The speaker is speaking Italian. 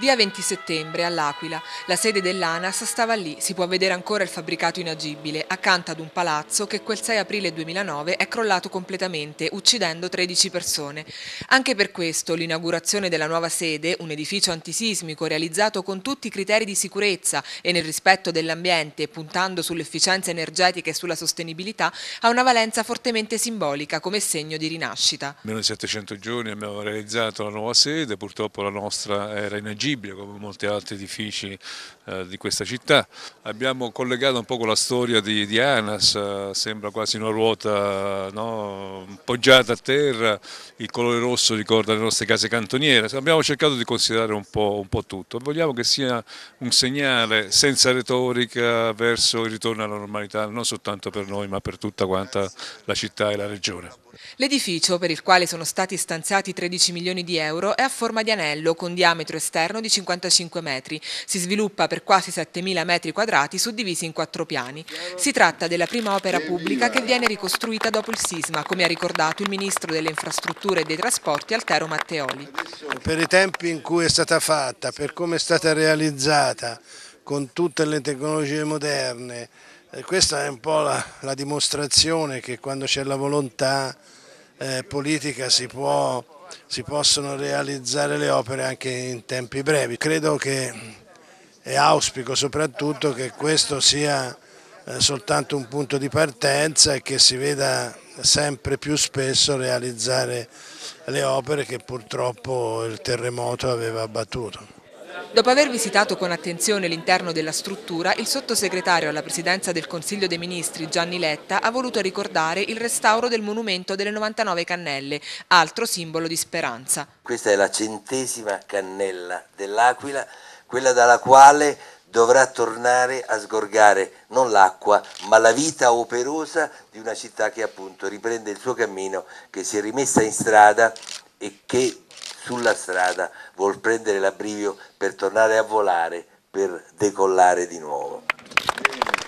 Via 20 settembre all'Aquila. La sede dell'ANAS stava lì, si può vedere ancora il fabbricato inagibile, accanto ad un palazzo che quel 6 aprile 2009 è crollato completamente, uccidendo 13 persone. Anche per questo l'inaugurazione della nuova sede, un edificio antisismico realizzato con tutti i criteri di sicurezza e nel rispetto dell'ambiente, puntando sull'efficienza energetica e sulla sostenibilità, ha una valenza fortemente simbolica come segno di rinascita. Meno di 700 giorni abbiamo realizzato la nuova sede, purtroppo la nostra era inagibile inagibile come molti altri edifici eh, di questa città. Abbiamo collegato un po' con la storia di, di Anas, eh, sembra quasi una ruota no, poggiata a terra, il colore rosso ricorda le nostre case cantoniere, abbiamo cercato di considerare un po', un po tutto, vogliamo che sia un segnale senza retorica verso il ritorno alla normalità, non soltanto per noi ma per tutta quanta la città e la regione. L'edificio, per il quale sono stati stanziati 13 milioni di euro, è a forma di anello con diametro esterno di 55 metri. Si sviluppa per quasi 7.000 metri quadrati suddivisi in quattro piani. Si tratta della prima opera pubblica che viene ricostruita dopo il sisma, come ha ricordato il Ministro delle Infrastrutture e dei Trasporti Altero Matteoli. Per i tempi in cui è stata fatta, per come è stata realizzata, con tutte le tecnologie moderne, eh, questa è un po' la, la dimostrazione che quando c'è la volontà eh, politica si, può, si possono realizzare le opere anche in tempi brevi. Credo che e auspico soprattutto che questo sia eh, soltanto un punto di partenza e che si veda sempre più spesso realizzare le opere che purtroppo il terremoto aveva abbattuto. Dopo aver visitato con attenzione l'interno della struttura, il sottosegretario alla presidenza del Consiglio dei Ministri Gianni Letta ha voluto ricordare il restauro del monumento delle 99 cannelle, altro simbolo di speranza. Questa è la centesima cannella dell'Aquila, quella dalla quale dovrà tornare a sgorgare non l'acqua ma la vita operosa di una città che appunto riprende il suo cammino, che si è rimessa in strada e che sulla strada vuol prendere l'abbrivio per tornare a volare, per decollare di nuovo. Bene.